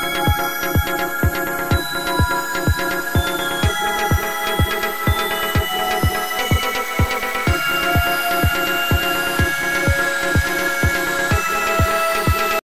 Thank you.